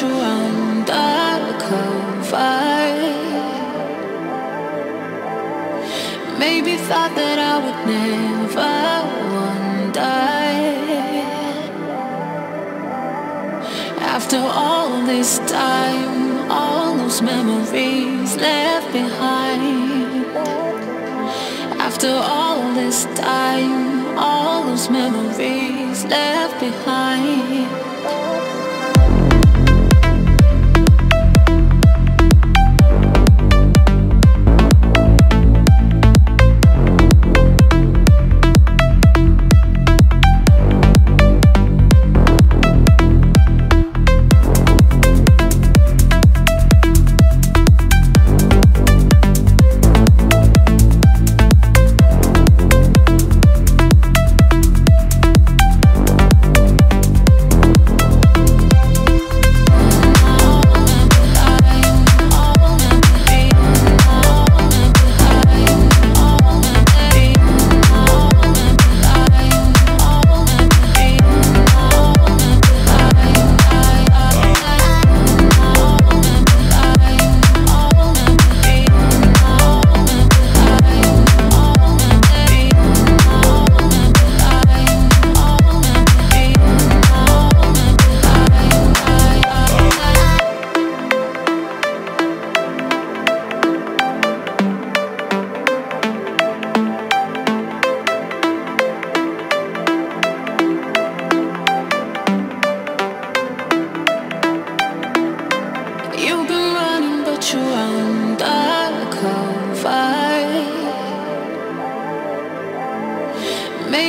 but you're undercover. Maybe thought that I would never wonder. After all this time, all those memories left behind. After all this time, all those memories left behind.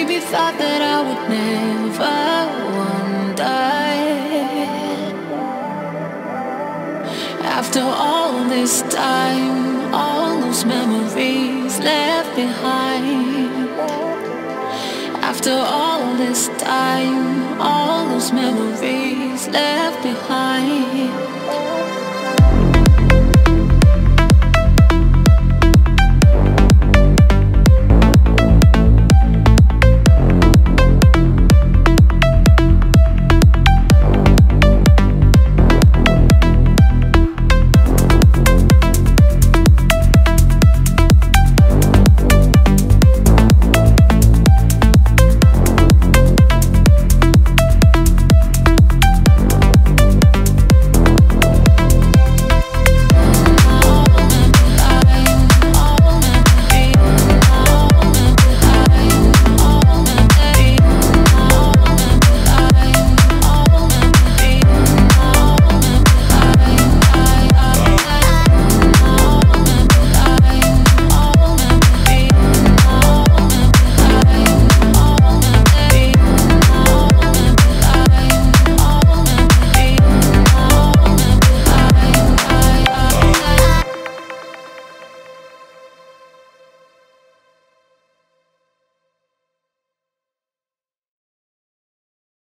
Maybe thought that I would never wonder. After all this time, all those memories left behind. After all this time, all those memories left behind.